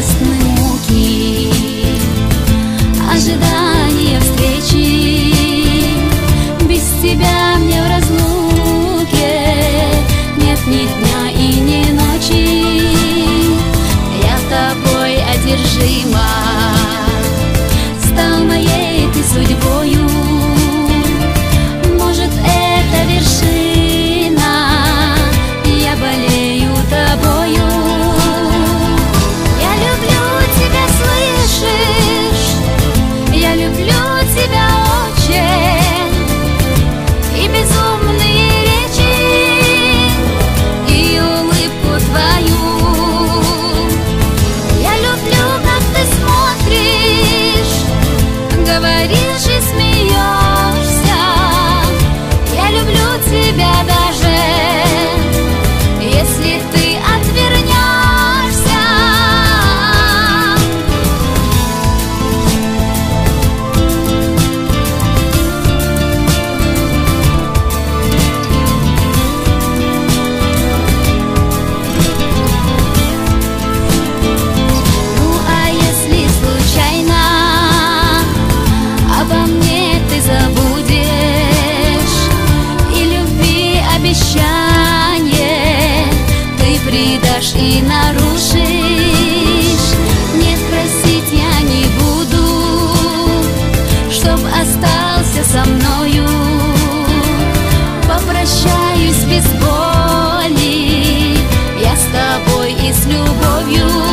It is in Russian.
радостной ожидание встречи. Без тебя мне в разлуке нет ни дня и ни ночи. Я тобой одержима, стал моей ты судьбою. и нарушишь. Не спросить я не буду Чтоб остался со мною. Попрощаюсь без боли Я с тобой и с любовью.